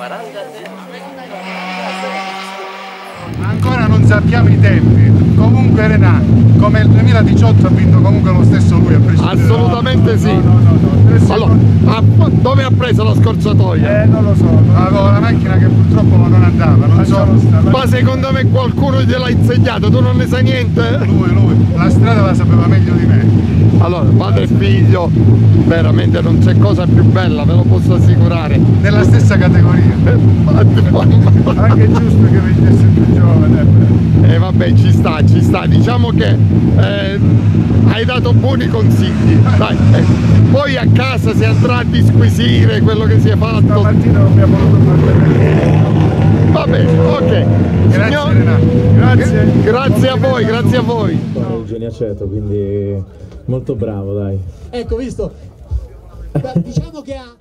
笑んじゃね。Sappiamo i tempi, comunque Renà, come il 2018 ha vinto comunque lo stesso lui a prescindere. Assolutamente sì. No, no, no, no. Tre Allora, dove ha preso la scorzatoia? Eh, non lo so, avevo una macchina che purtroppo non andava, non so. Ma secondo me qualcuno gliel'ha insegnato, tu non ne sai niente? Lui, lui, la strada la sapeva meglio di me. Allora, padre e figlio, veramente non c'è cosa più bella, ve lo posso assicurare. Nella stessa categoria. Anche è giusto che vincesse il più giovane. E vabbè, ci sta, ci sta. Diciamo che eh, hai dato buoni consigli. Dai, eh. Poi a casa si andrà a disquisire quello che si è fatto. Stamattina non mi ha voluto fare Va bene, ok. Grazie Signor- Renato. Grazie. Grazie a voi, grazie a voi. geniaceto, quindi molto bravo, dai. Ecco, visto? Diciamo che ha